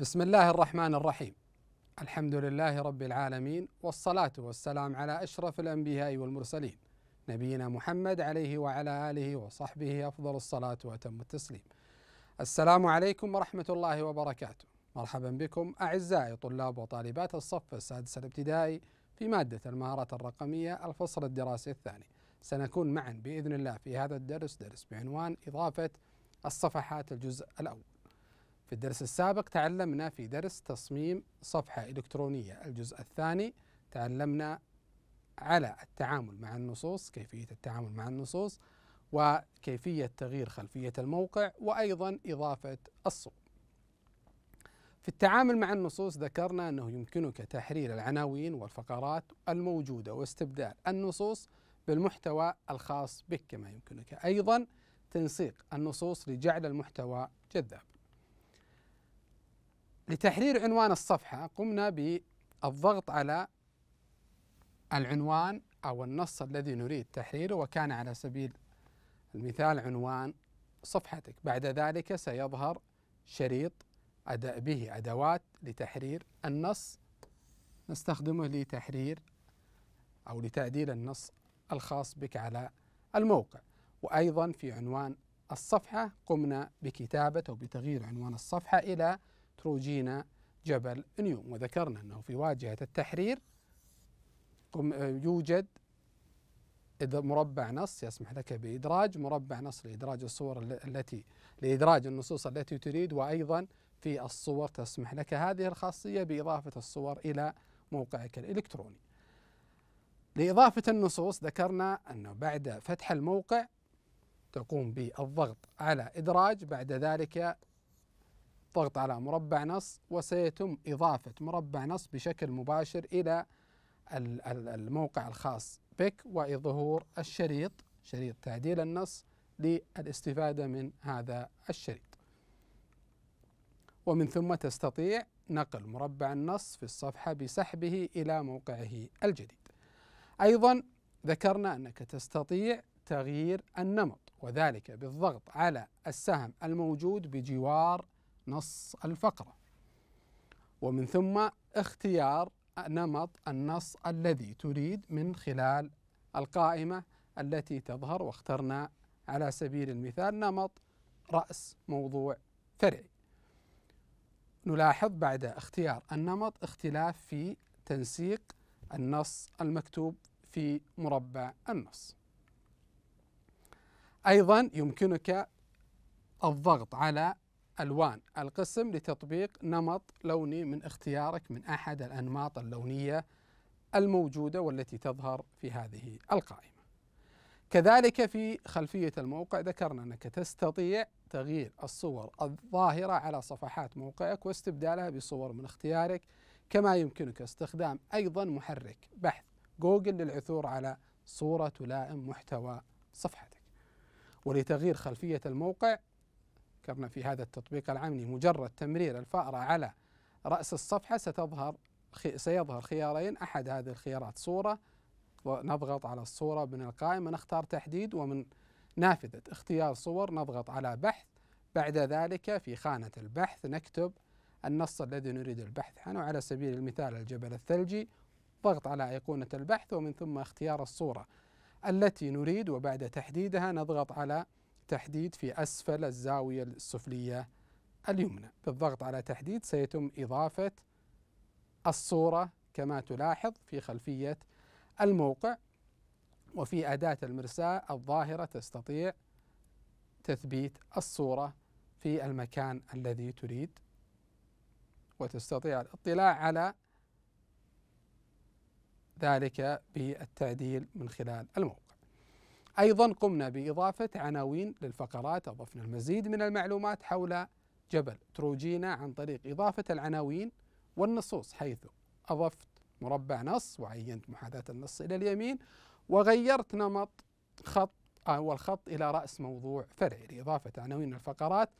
بسم الله الرحمن الرحيم. الحمد لله رب العالمين والصلاة والسلام على أشرف الأنبياء والمرسلين نبينا محمد عليه وعلى آله وصحبه أفضل الصلاة وأتم التسليم. السلام عليكم ورحمة الله وبركاته. مرحبا بكم أعزائي طلاب وطالبات الصف السادس الابتدائي في مادة المهارات الرقمية الفصل الدراسي الثاني. سنكون معا بإذن الله في هذا الدرس درس بعنوان إضافة الصفحات الجزء الأول. في الدرس السابق تعلمنا في درس تصميم صفحة إلكترونية. الجزء الثاني تعلمنا على التعامل مع النصوص كيفية التعامل مع النصوص وكيفية تغيير خلفية الموقع وأيضا إضافة الصور في التعامل مع النصوص ذكرنا أنه يمكنك تحرير العناوين والفقرات الموجودة واستبدال النصوص بالمحتوى الخاص بك كما يمكنك أيضا تنسيق النصوص لجعل المحتوى جذاب. لتحرير عنوان الصفحة قمنا بالضغط على العنوان أو النص الذي نريد تحريره وكان على سبيل المثال عنوان صفحتك. بعد ذلك سيظهر شريط به أدوات لتحرير النص. نستخدمه لتحرير أو لتعديل النص الخاص بك على الموقع. وأيضا في عنوان الصفحة قمنا بكتابة أو بتغيير عنوان الصفحة إلى تروجينا جبل نيوم وذكرنا أنه في واجهة التحرير يوجد مربع نص يسمح لك بإدراج مربع نص لإدراج الصور التي لإدراج النصوص التي تريد. وأيضا في الصور تسمح لك هذه الخاصية بإضافة الصور إلى موقعك الإلكتروني. لإضافة النصوص ذكرنا أنه بعد فتح الموقع تقوم بالضغط على إدراج. بعد ذلك ضغط على مربع نص وسيتم إضافة مربع نص بشكل مباشر إلى الموقع الخاص بك وظهور الشريط شريط تعديل النص للاستفادة من هذا الشريط. ومن ثم تستطيع نقل مربع النص في الصفحة بسحبه إلى موقعه الجديد. أيضا ذكرنا أنك تستطيع تغيير النمط وذلك بالضغط على السهم الموجود بجوار نص الفقرة. ومن ثم اختيار نمط النص الذي تريد من خلال القائمة التي تظهر واخترنا على سبيل المثال نمط رأس موضوع فرعي. نلاحظ بعد اختيار النمط اختلاف في تنسيق النص المكتوب في مربع النص. أيضا يمكنك الضغط على الوان القسم لتطبيق نمط لوني من اختيارك من أحد الأنماط اللونية الموجودة والتي تظهر في هذه القائمة. كذلك في خلفية الموقع ذكرنا أنك تستطيع تغيير الصور الظاهرة على صفحات موقعك واستبدالها بصور من اختيارك كما يمكنك استخدام أيضا محرك بحث جوجل للعثور على صورة تلائم محتوى صفحتك. ولتغيير خلفية الموقع ذكرنا في هذا التطبيق العملي مجرد تمرير الفأرة على رأس الصفحة ستظهر سيظهر خيارين أحد هذه الخيارات صورة ونضغط على الصورة من القائمة نختار تحديد ومن نافذة اختيار صور نضغط على بحث. بعد ذلك في خانة البحث نكتب النص الذي نريد البحث عنه على سبيل المثال الجبل الثلجي. ضغط على أيقونة البحث ومن ثم اختيار الصورة التي نريد وبعد تحديدها نضغط على تحديد في أسفل الزاوية السفلية اليمنى. بالضغط على تحديد سيتم إضافة الصورة كما تلاحظ في خلفية الموقع وفي أداة المرساة الظاهرة تستطيع تثبيت الصورة في المكان الذي تريد وتستطيع الاطلاع على ذلك بالتعديل من خلال الموقع. أيضا قمنا بإضافة عناوين للفقرات أضفنا المزيد من المعلومات حول جبل تروجينا عن طريق إضافة العناوين والنصوص حيث أضفت مربع نص وعينت محاذاة النص إلى اليمين وغيرت نمط خط أو الخط إلى رأس موضوع فرعي لإضافة عناوين الفقرات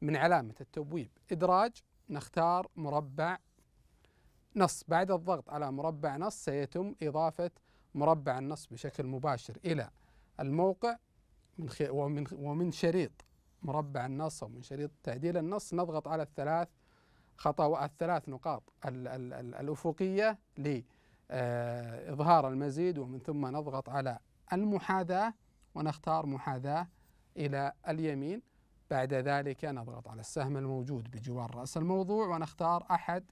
من علامة التبويب. إدراج نختار مربع نص. بعد الضغط على مربع نص سيتم إضافة مربع النص بشكل مباشر إلى الموقع من ومن ومن شريط مربع النص أو من شريط تعديل النص نضغط على الثلاث خطأ الثلاث نقاط. الأفقية لإظهار المزيد ومن ثم نضغط على المحاذاة ونختار محاذاة إلى اليمين. بعد ذلك نضغط على السهم الموجود بجوار رأس الموضوع ونختار أحد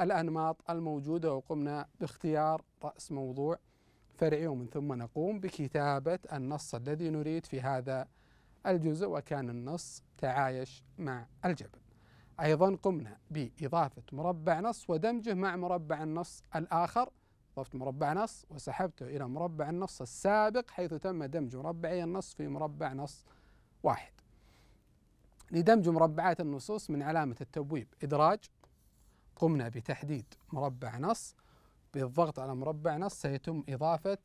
الأنماط الموجودة وقمنا باختيار رأس موضوع. فرعي ومن ثم نقوم بكتابة النص الذي نريد في هذا الجزء وكان النص تعايش مع الجبل. أيضا قمنا بإضافة مربع نص ودمجه مع مربع النص الآخر. ضفت مربع نص وسحبته إلى مربع النص السابق حيث تم دمج مربعي النص في مربع نص واحد. لدمج مربعات النصوص من علامة التبويب إدراج قمنا بتحديد مربع نص بالضغط على مربع نص سيتم إضافة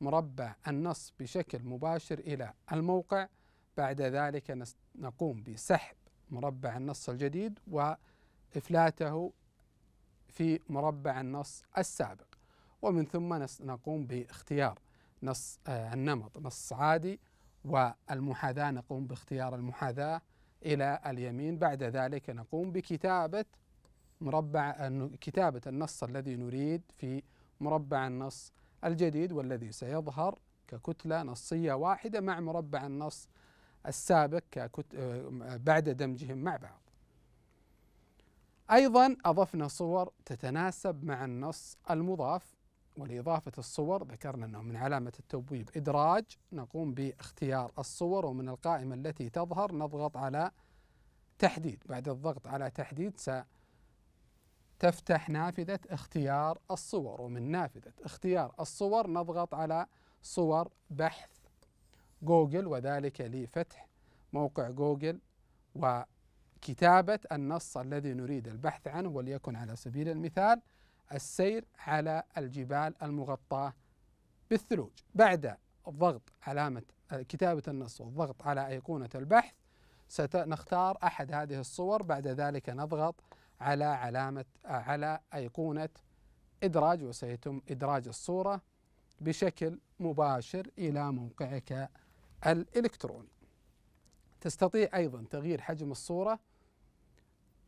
مربع النص بشكل مباشر إلى الموقع. بعد ذلك نقوم بسحب مربع النص الجديد وإفلاته في مربع النص السابق. ومن ثم نقوم باختيار نص آه النمط نص عادي والمحاذاة نقوم باختيار المحاذاة إلى اليمين. بعد ذلك نقوم بكتابة مربع كتابة النص الذي نريد في مربع النص الجديد والذي سيظهر ككتلة نصية واحدة مع مربع النص السابق ككت بعد دمجهم مع بعض. أيضا أضفنا صور تتناسب مع النص المضاف ولإضافة الصور ذكرنا أنه من علامة التبويب إدراج نقوم باختيار الصور ومن القائمة التي تظهر نضغط على تحديد بعد الضغط على تحديد ستفتح نافذة اختيار الصور ومن نافذة اختيار الصور نضغط على صور بحث جوجل وذلك لفتح موقع جوجل وكتابة النص الذي نريد البحث عنه وليكن على سبيل المثال السير على الجبال المغطاة بالثلوج. بعد الضغط علامة كتابة النص والضغط على أيقونة البحث سنختار أحد هذه الصور. بعد ذلك نضغط على علامة على أيقونة إدراج وسيتم إدراج الصورة بشكل مباشر إلى موقعك الإلكتروني. تستطيع أيضا تغيير حجم الصورة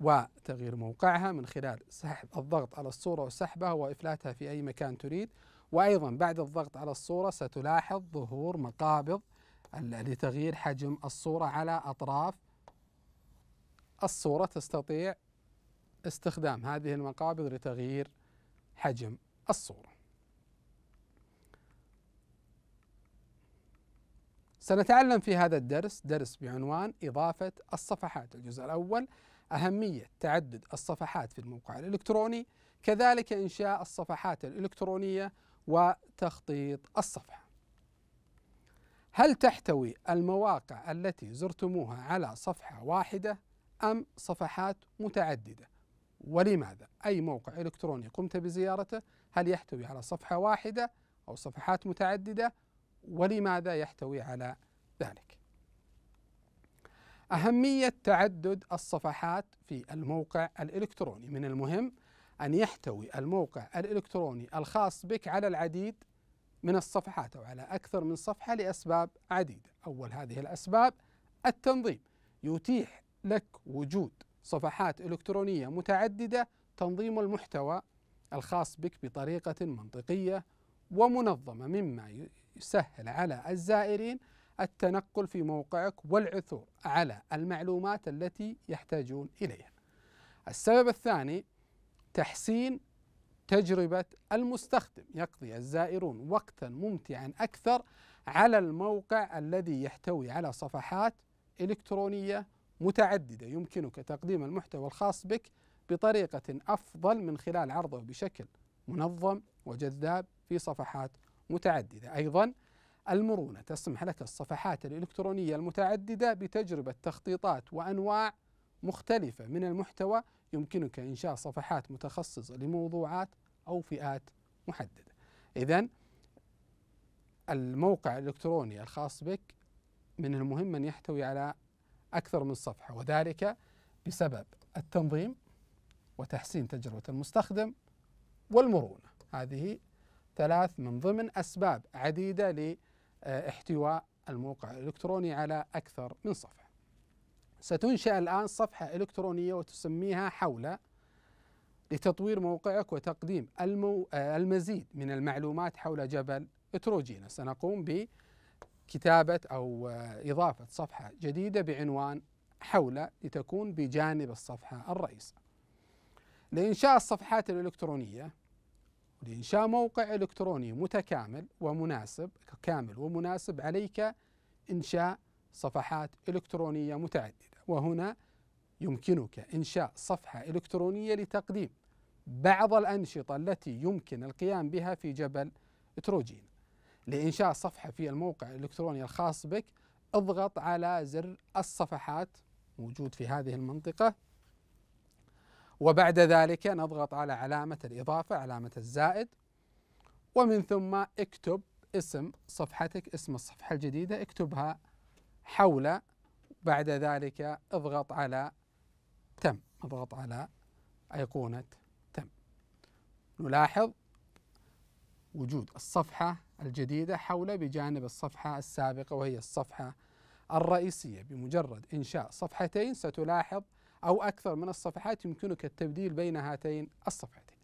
وتغيير موقعها من خلال سحب الضغط على الصورة وسحبها وإفلاتها في أي مكان تريد. وأيضا بعد الضغط على الصورة ستلاحظ ظهور مقابض لتغيير حجم الصورة على أطراف الصورة. تستطيع استخدام هذه المقابض لتغيير حجم الصورة. سنتعلم في هذا الدرس درس بعنوان إضافة الصفحات. الجزء الأول أهمية تعدد الصفحات في الموقع الإلكتروني كذلك إنشاء الصفحات الإلكترونية وتخطيط الصفحة. هل تحتوي المواقع التي زرتموها على صفحة واحدة أم صفحات متعددة؟ ولماذا؟ أي موقع إلكتروني قمت بزيارته هل يحتوي على صفحة واحدة أو صفحات متعددة؟ ولماذا يحتوي على ذلك؟ أهمية تعدد الصفحات في الموقع الإلكتروني. من المهم أن يحتوي الموقع الإلكتروني الخاص بك على العديد من الصفحات أو على أكثر من صفحة لأسباب عديدة. أول هذه الأسباب التنظيم. يتيح لك وجود صفحات إلكترونية متعددة تنظيم المحتوى الخاص بك بطريقة منطقية ومنظمة مما يسهل على الزائرين التنقل في موقعك والعثور على المعلومات التي يحتاجون إليها. السبب الثاني تحسين تجربة المستخدم، يقضي الزائرون وقتا ممتعا أكثر على الموقع الذي يحتوي على صفحات إلكترونية متعددة، يمكنك تقديم المحتوى الخاص بك بطريقة أفضل من خلال عرضه بشكل منظم وجذاب في صفحات متعددة. أيضا المرونة تسمح لك الصفحات الإلكترونية المتعددة بتجربة تخطيطات وأنواع مختلفة من المحتوى يمكنك إنشاء صفحات متخصصة لموضوعات أو فئات محددة. إذا الموقع الإلكتروني الخاص بك من المهم أن يحتوي على أكثر من صفحة وذلك بسبب التنظيم وتحسين تجربة المستخدم والمرونة. هذه ثلاث من ضمن أسباب عديدة احتواء الموقع الإلكتروني على أكثر من صفحة ستنشأ الآن صفحة إلكترونية وتسميها حول لتطوير موقعك وتقديم المو المزيد من المعلومات حول جبل اتروجينا سنقوم بكتابة أو إضافة صفحة جديدة بعنوان حول لتكون بجانب الصفحة الرئيسة لإنشاء الصفحات الإلكترونية لإنشاء موقع إلكتروني متكامل ومناسب كامل ومناسب عليك إنشاء صفحات إلكترونية متعددة. وهنا يمكنك إنشاء صفحة إلكترونية لتقديم بعض الأنشطة التي يمكن القيام بها في جبل تروجين. لإنشاء صفحة في الموقع الإلكتروني الخاص بك. اضغط على زر الصفحات موجود في هذه المنطقة. وبعد ذلك نضغط على علامة الإضافة علامة الزائد. ومن ثم اكتب اسم صفحتك اسم الصفحة الجديدة اكتبها حول. بعد ذلك اضغط على تم اضغط على أيقونة تم. نلاحظ وجود الصفحة الجديدة حول بجانب الصفحة السابقة وهي الصفحة الرئيسية. بمجرد إنشاء صفحتين ستلاحظ أو أكثر من الصفحات يمكنك التبديل بين هاتين الصفحتين.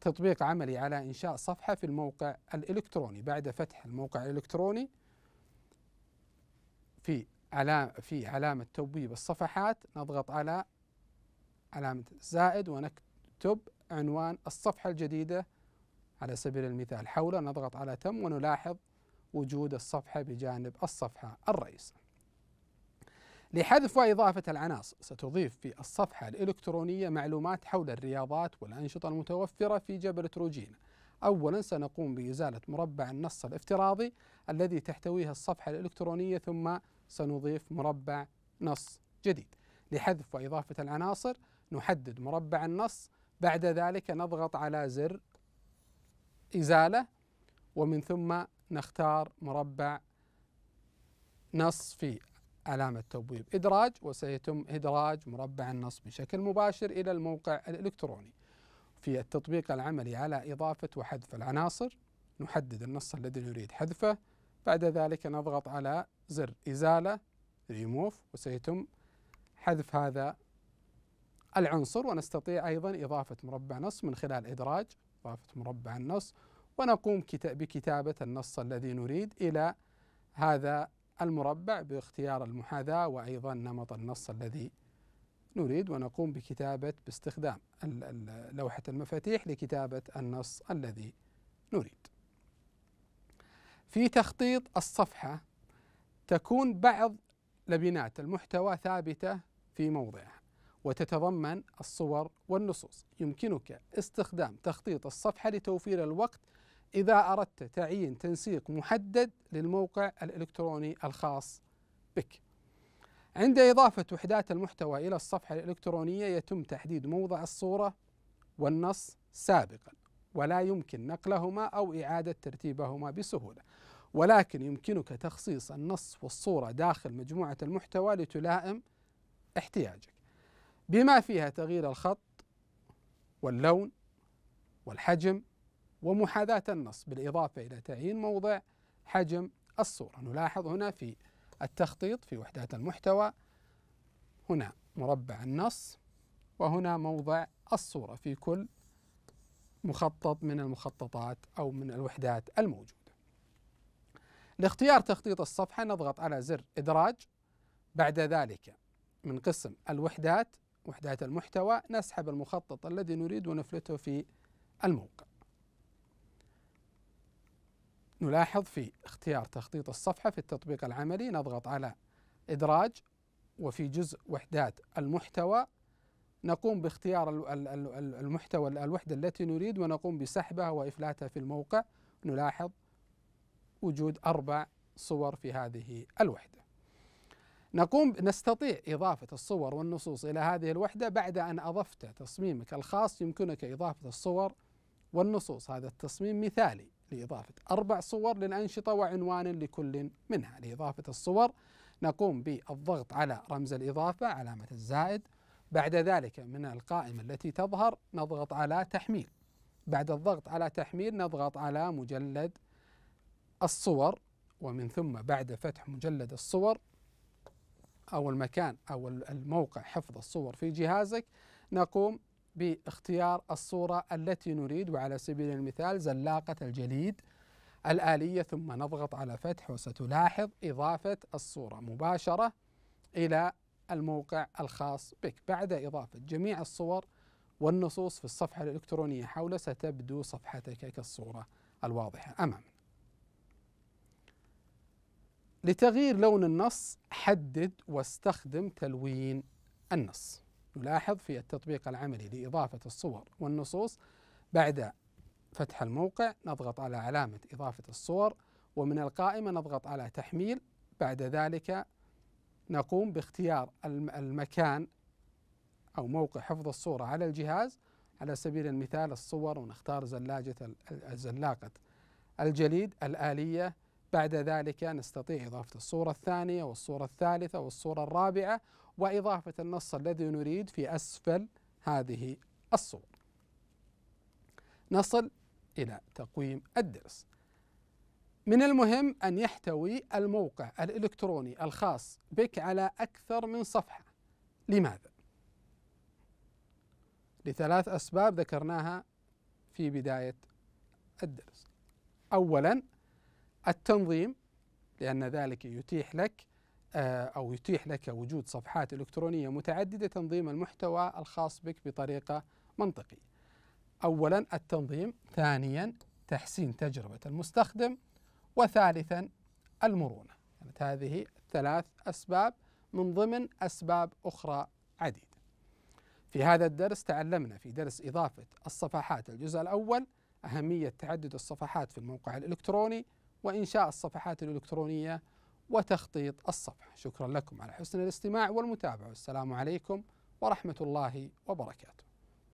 تطبيق عملي على إنشاء صفحة في الموقع الإلكتروني. بعد فتح الموقع الإلكتروني في علامة في علامة توبيب الصفحات نضغط على علامة زائد ونكتب عنوان الصفحة الجديدة على سبيل المثال حوله نضغط على تم ونلاحظ وجود الصفحة بجانب الصفحة الرئيسة لحذف وإضافة العناصر ستضيف في الصفحة الإلكترونية معلومات حول الرياضات والأنشطة المتوفرة في جبل تروجينا. أولا سنقوم بإزالة مربع النص الافتراضي الذي تحتويه الصفحة الإلكترونية ثم سنضيف مربع نص جديد. لحذف وإضافة العناصر نحدد مربع النص. بعد ذلك نضغط على زر إزالة ومن ثم نختار مربع نص في علامة تبويب إدراج وسيتم إدراج مربع النص بشكل مباشر إلى الموقع الإلكتروني. في التطبيق العملي على إضافة وحذف العناصر نحدد النص الذي نريد حذفه. بعد ذلك نضغط على زر إزالة ريموف وسيتم حذف هذا العنصر. ونستطيع أيضا إضافة مربع نص من خلال إدراج. إضافة مربع النص ونقوم بكتابة النص الذي نريد إلى هذا المربع باختيار المحاذاة وأيضا نمط النص الذي نريد ونقوم بكتابة باستخدام لوحة المفاتيح لكتابة النص الذي نريد. في تخطيط الصفحة تكون بعض لبنات المحتوى ثابتة في موضعها وتتضمن الصور والنصوص. يمكنك استخدام تخطيط الصفحة لتوفير الوقت إذا أردت تعيين تنسيق محدد للموقع الإلكتروني الخاص بك. عند إضافة وحدات المحتوى إلى الصفحة الإلكترونية يتم تحديد موضع الصورة والنص سابقا ولا يمكن نقلهما أو إعادة ترتيبهما بسهولة. ولكن يمكنك تخصيص النص والصورة داخل مجموعة المحتوى لتلائم احتياجك. بما فيها تغيير الخط واللون والحجم ومحاذاة النص بالإضافة إلى تعيين موضع حجم الصورة. نلاحظ هنا في التخطيط في وحدات المحتوى هنا مربع النص وهنا موضع الصورة في كل مخطط من المخططات أو من الوحدات الموجودة. لاختيار تخطيط الصفحة نضغط على زر إدراج. بعد ذلك من قسم الوحدات وحدات المحتوى نسحب المخطط الذي نريد ونفلته في الموقع. نلاحظ في اختيار تخطيط الصفحة في التطبيق العملي نضغط على إدراج وفي جزء وحدات المحتوى نقوم باختيار المحتوى الوحدة التي نريد ونقوم بسحبها وإفلاتها في الموقع. نلاحظ وجود أربع صور في هذه الوحدة. نقوم نستطيع إضافة الصور والنصوص إلى هذه الوحدة بعد أن أضفت تصميمك الخاص يمكنك إضافة الصور والنصوص. هذا التصميم مثالي لإضافة أربع صور للأنشطة وعنوان لكل منها. لإضافة الصور نقوم بالضغط على رمز الإضافة علامة الزائد. بعد ذلك من القائمة التي تظهر نضغط على تحميل. بعد الضغط على تحميل نضغط على مجلد الصور ومن ثم بعد فتح مجلد الصور أو المكان أو الموقع حفظ الصور في جهازك نقوم باختيار الصورة التي نريد وعلى سبيل المثال زلاقة الجليد الآلية ثم نضغط على فتح وستلاحظ إضافة الصورة مباشرة إلى الموقع الخاص بك. بعد إضافة جميع الصور والنصوص في الصفحة الإلكترونية حوله ستبدو صفحتك كالصورة الواضحة أمامنا لتغيير لون النص حدد واستخدم تلوين النص. نلاحظ في التطبيق العملي لإضافة الصور والنصوص بعد فتح الموقع نضغط على علامة إضافة الصور ومن القائمة نضغط على تحميل. بعد ذلك نقوم باختيار المكان أو موقع حفظ الصورة على الجهاز. على سبيل المثال الصور ونختار زلاجة زلاقة الجليد الآلية بعد ذلك نستطيع إضافة الصورة الثانية والصورة الثالثة والصورة الرابعة وإضافة النص الذي نريد في أسفل هذه الصور. نصل إلى تقويم الدرس. من المهم أن يحتوي الموقع الإلكتروني الخاص بك على أكثر من صفحة. لماذا؟ لثلاث أسباب ذكرناها في بداية الدرس. أولا التنظيم لأن ذلك يتيح لك آه، أو يتيح لك وجود صفحات إلكترونية متعددة تنظيم المحتوى الخاص بك بطريقة منطقية. أولا التنظيم ثانيا تحسين تجربة المستخدم وثالثا المرونة. كانت هذه ثلاث أسباب من ضمن أسباب أخرى عديدة. في هذا الدرس تعلمنا في درس إضافة الصفحات الجزء الأول أهمية تعدد الصفحات في الموقع الإلكتروني وإنشاء الصفحات الإلكترونية وتخطيط الصفحة. شكرا لكم على حسن الاستماع والمتابعة. والسلام عليكم ورحمة الله وبركاته.